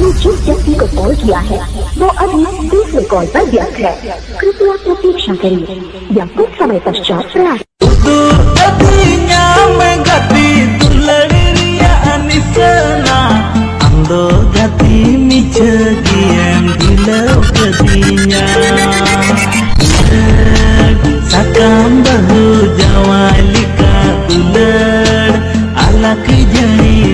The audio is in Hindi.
जो जिस व्यक्ति को कॉल किया है, वो अभी दूसरे कॉल पर व्यस्त है। कृपया प्रतीक्षा करें या कुछ समय पश्चात सुना सकाम बहु जवालिका दुलड़ अलग जाई